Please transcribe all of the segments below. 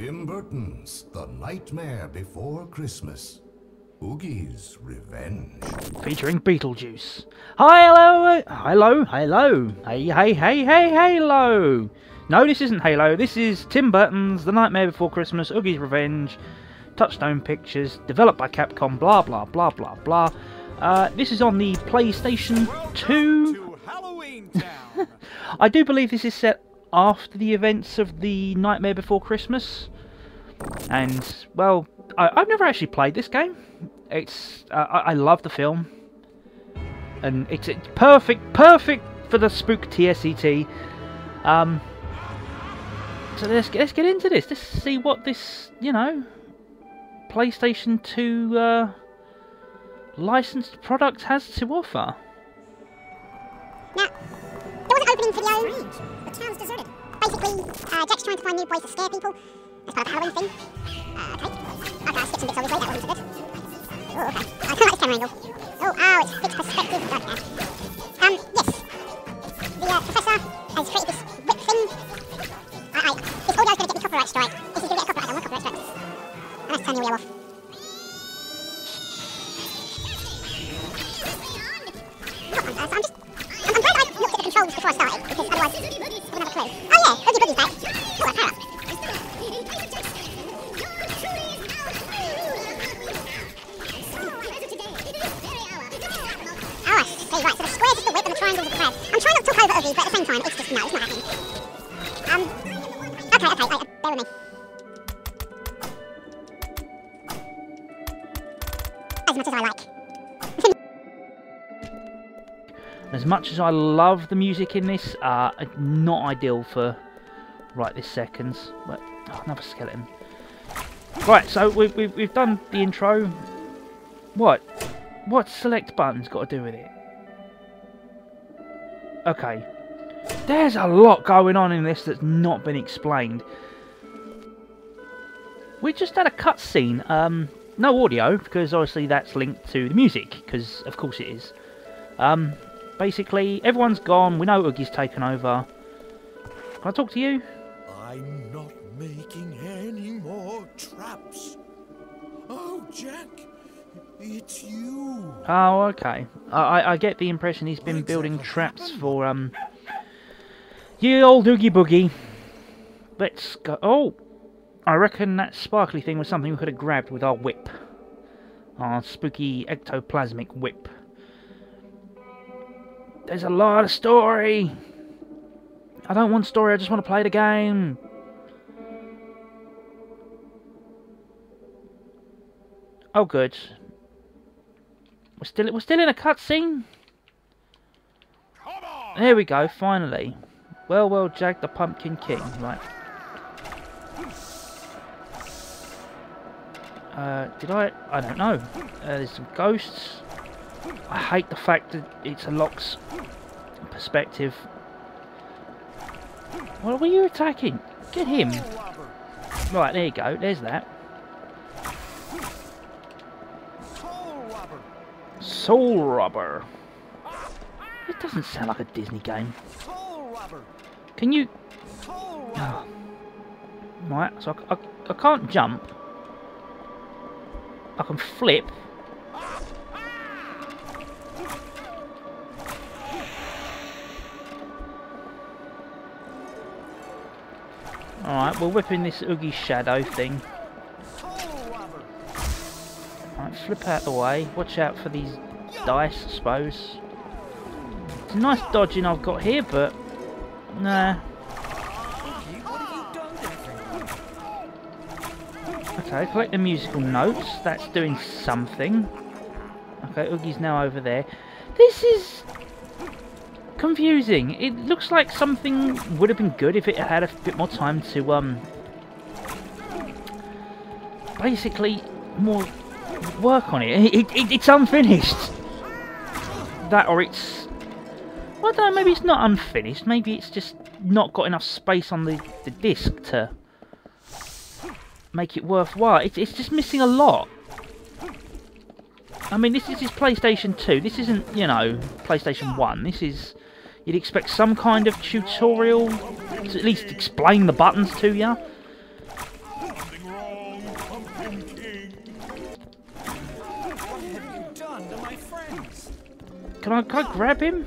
Tim Burton's The Nightmare Before Christmas. Oogie's Revenge. Featuring Beetlejuice. Hi, hello, uh, hello, hello. Hey, hey, hey, hey, hello. No, this isn't Halo. This is Tim Burton's The Nightmare Before Christmas, Oogie's Revenge, Touchstone Pictures, developed by Capcom, blah, blah, blah, blah, blah. Uh, this is on the PlayStation 2. To Halloween Town. I do believe this is set after the events of the Nightmare Before Christmas. And, well, I, I've never actually played this game. It's uh, I, I love the film. And it's, it's perfect, perfect for the spook TSET. Um, so let's get, let's get into this. Let's see what this, you know, PlayStation 2 uh, licensed product has to offer. Now, there was an opening video. The town's deserted. Basically, uh, Jack's trying to find new ways to scare people as part of the Halloween thing. Uh, okay. Okay, I skipped some bits obviously. That wasn't so good. Oh, okay. I kind of like this camera angle. Oh, oh, it's fixed perspective. Okay. Um, yes. The uh, professor triangle's. I'm trying not to talk over Oogie, but at the same time, it's just, no, it's not happening. Um, okay, okay, uh, bear with me. As much as I like. As much as I love the music in this, uh, not ideal for right this seconds. But oh, another skeleton. Right, so we've, we've we've done the intro. What? What select button's got to do with it? Okay. There's a lot going on in this that's not been explained. We just had a cutscene. Um, no audio because obviously that's linked to the music because of course it is. Um, basically everyone's gone. We know Oogie's taken over. Can I talk to you? I'm not making any more traps. Oh, Jack, it's you. Oh, okay. I, I, I get the impression he's been building traps for um. You old Oogie Boogie. Let's go. Oh, I reckon that sparkly thing was something we could have grabbed with our whip. Our spooky ectoplasmic whip. There's a lot of story. I don't want story. I just want to play the game. Oh, good. We're still we're still in a cutscene. There we go. Finally. Well, well, Jack the Pumpkin King. Right. Uh, did I? I don't know. Uh, there's some ghosts. I hate the fact that it's a Locke's perspective. What were you attacking? Get him. Right, there you go. There's that. Soul Robber. It doesn't sound like a Disney game. Soul robber. Can you... Soul Oh. Right, so I, I, I can't jump. I can flip. Alright, we're whipping this Oogie Shadow thing. Flip out the way. Watch out for these dice, I suppose. It's nice dodging I've got here, but... Nah. Okay, collect the musical notes. That's doing something. Okay, Oogie's now over there. This is confusing. It looks like something would have been good if it had a bit more time to um basically more work on it. It, it it's unfinished. That or it's well, I don't know, maybe it's not unfinished. Maybe it's just not got enough space on the, the disc to make it worthwhile. It, it's just missing a lot. I mean, this, is PlayStation 2. This isn't, you know, PlayStation 1. This is... You'd expect some kind of tutorial to at least explain the buttons to you. Can I, can I grab him?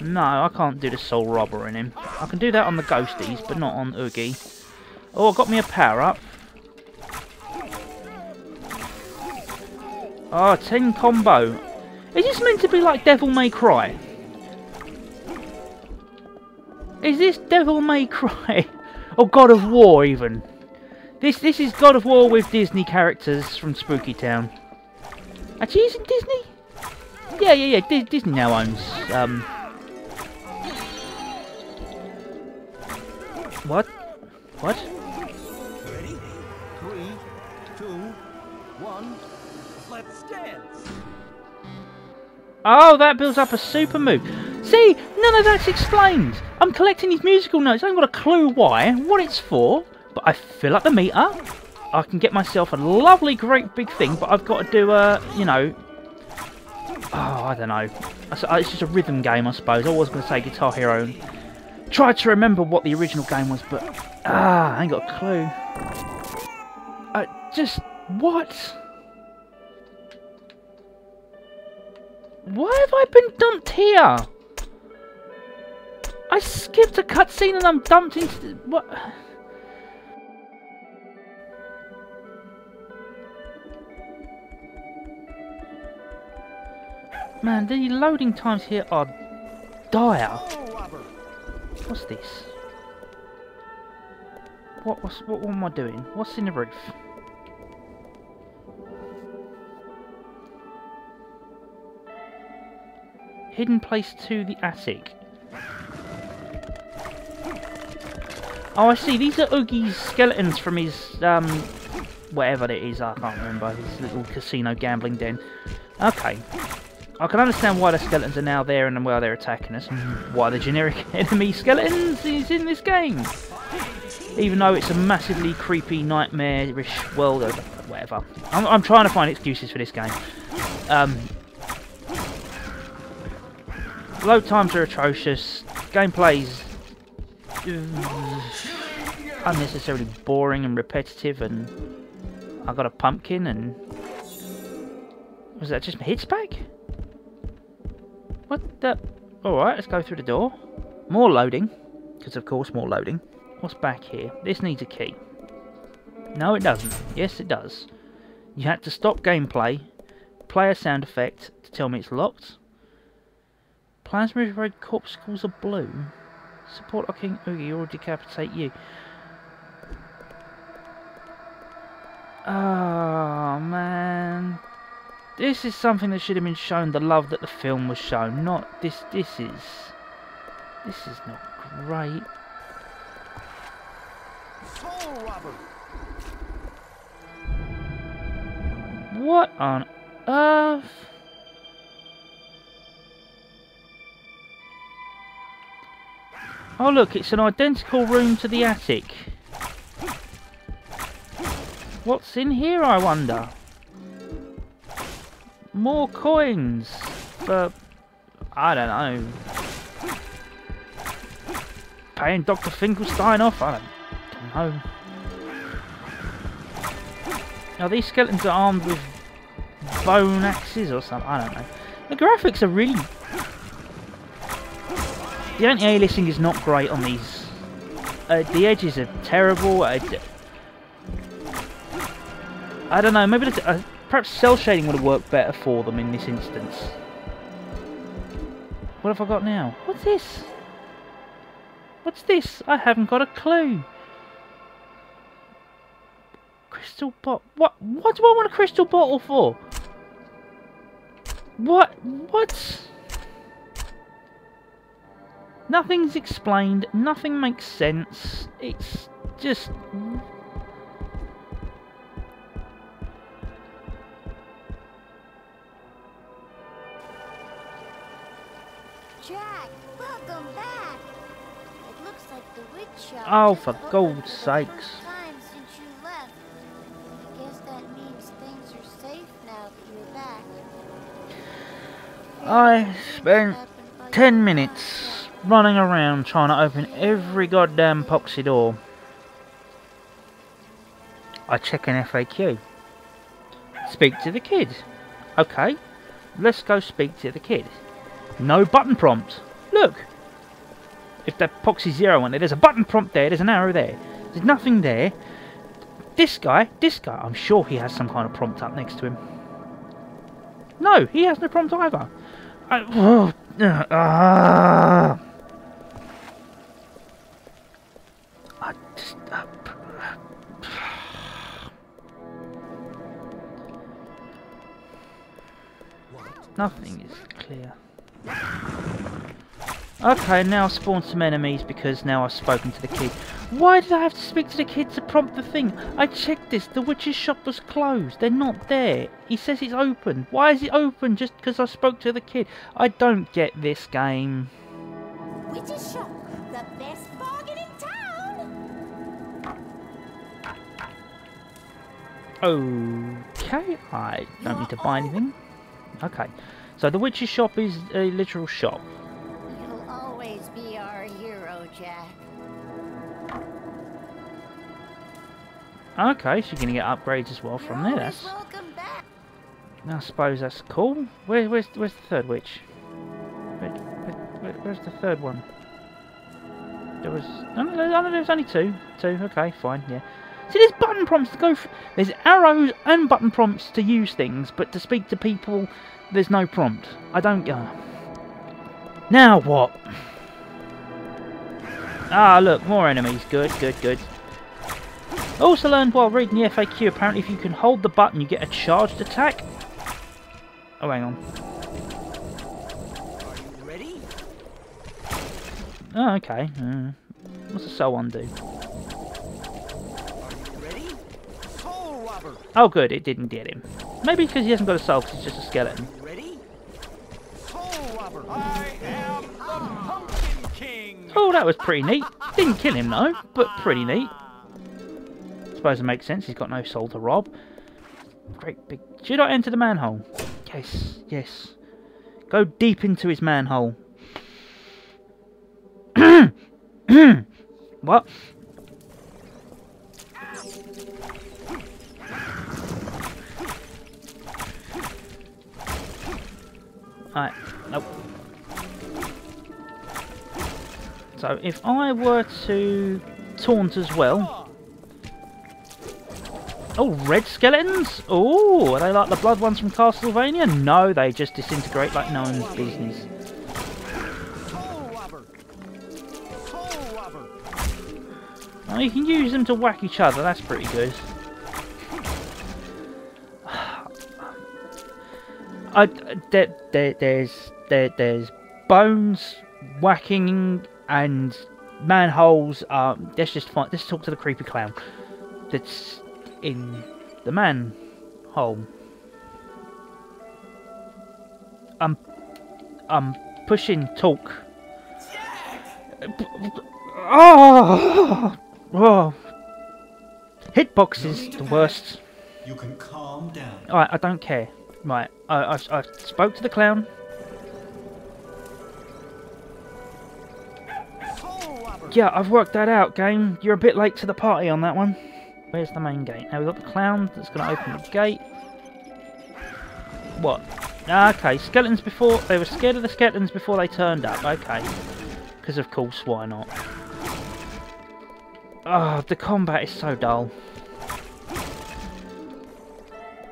No, I can't do the soul robber in him. I can do that on the ghosties, but not on Oogie. Oh, I got me a power up. Oh, 10 combo. Is this meant to be like Devil May Cry? Is this Devil May Cry? or God of War, even? This this is God of War with Disney characters from Spooky Town. Actually, is it Disney? Yeah, yeah, yeah. Di Disney now owns. Um. What? What? Ready? Three, two, one. Let's dance. Oh, that builds up a super move. See, none of that's explained. I'm collecting these musical notes. I haven't got a clue why, what it's for, but I fill up the meter. I can get myself a lovely, great big thing, but I've got to do a, you know. Oh, I don't know. It's it's just a rhythm game, I suppose. I was going to say Guitar Hero. Tried to remember what the original game was, but ah, I ain't got a clue. Uh, just what? Why have I been dumped here? I skipped a cutscene and I'm dumped into what? Man, the loading times here are dire. What's this? What, what, what am I doing? What's in the roof? Hidden place to the attic. Oh, I see. These are Oogie's skeletons from his, um, whatever it is. I can't remember. His little casino gambling den. Okay. I can understand why the skeletons are now there and why they're attacking us, why the generic enemy skeletons is in this game. Even though it's a massively creepy, nightmarish world of whatever. I'm, I'm trying to find excuses for this game. Um, load times are atrocious. Gameplay's uh, unnecessarily boring and repetitive, and I got a pumpkin and was that just my hits back? What the? Alright, let's go through the door. More loading. Because of course more loading. What's back here? This needs a key. No it doesn't. Yes it does. You had to stop gameplay, play a sound effect to tell me it's locked. Plasma red corpuscles are blue. Support a King Oogie or decapitate you. Oh man. This is something that should have been shown the love that the film was shown, not this this is this is not great. What on earth? Oh look, it's an identical room to the attic. What's in here, I wonder? More coins but I don't know. Paying Dr. Finkelstein off? I don't, don't know. Now these skeletons are armed with bone axes or something. I don't know. The graphics are really. The anti-aliasing is not great on these. Uh, the edges are terrible. I, I don't know. Maybe the, uh, perhaps cel shading would have worked better for them in this instance. What have I got now? What's this? What's this? I haven't got a clue. Crystal bottle. What? What do I want a crystal bottle for? What? What? Nothing's explained. Nothing makes sense. It's just. Jack, welcome back. It looks like the witch shop. Oh, for God's sakes. times since you left. I guess that means things are safe now that you're back. I spent Happened by the 10 minutes running around trying to open every goddamn poxy door. I check an FAQ. Speak to the kid. Okay, let's go speak to the kid. No button prompt. Look! If that Poxy Zero one there, there's a button prompt there, there's an arrow there. There's nothing there. This guy, this guy, I'm sure he has some kind of prompt up next to him. No, he has no prompt either. I, oh, uh, ah. I just, uh, Nothing is clear. Okay, now I've spawned some enemies because now I've spoken to the kid. Why did I have to speak to the kid to prompt the thing? I checked this, the witch's shop was closed. They're not there. He says it's open. Why is it open just because I spoke to the kid? I don't get this game. Witch's shop, the best bargain in town. Okay, I don't need to buy anything. Okay, so the witch's shop is a literal shop. You'll always be our hero, Jack. Okay, so you're to get upgrades as well from You're there. That's. I suppose that's cool. Where, where's, where's the third witch? Where, where, where- where's the third one? There was... Oh, no, no, no, there was only two. Two, okay, fine, yeah. See, there's button prompts to go... F there's arrows and button prompts to use things, but to speak to people, there's no prompt. I don't... Uh... Now what? Ah, look, more enemies. Good, good, good. Also learned while reading the FAQ, apparently if you can hold the button, you get a charged attack. Oh, hang on. Are you ready? Oh, okay. Uh, what's the soul one do? Oh, good, it didn't get him. Maybe because he hasn't got a soul, because he's just a skeleton. Ready? Soul robber. I am the Pumpkin King. Oh, that was pretty neat. Didn't kill him, though, but pretty neat. Suppose it makes sense, he's got no soul to rob. Great big... Should I enter the manhole? Yes, yes. Go deep into his manhole. what? Alright, nope. So if I were to taunt as well. Oh, red skeletons? Oh, are they like the blood ones from Castlevania? No, they just disintegrate like no one's business. Oh, you can use them to whack each other, that's pretty good. I, there, there, there's there, there's bones whacking and manholes. Um, let's just find. Let's talk to the creepy clown that's in the manhole. I'm I'm pushing talk. Oh, oh. Hitbox is the worst. You can calm down. Alright, I don't care. Right, I, I, I spoke to the clown. Yeah, I've worked that out, game. You're a bit late to the party on that one. Where's the main gate? Now we've got the clown that's going to open the gate. What? Ah, Okay, skeletons before... They were scared of the skeletons before they turned up. Okay. Because of course, why not? Oh, the combat is so dull.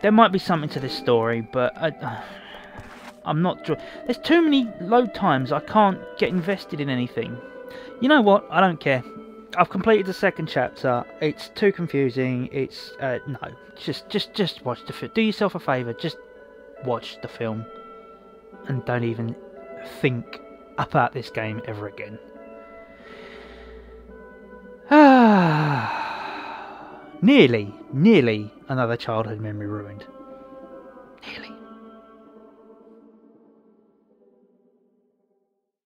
There might be something to this story, but I, I'm not. There's too many load times. I can't get invested in anything. You know what? I don't care. I've completed the second chapter. It's too confusing. It's uh, no. Just, just, just watch the film. Do yourself a favour. Just watch the film, and don't even think about this game ever again. Ah, nearly, nearly another childhood memory ruined.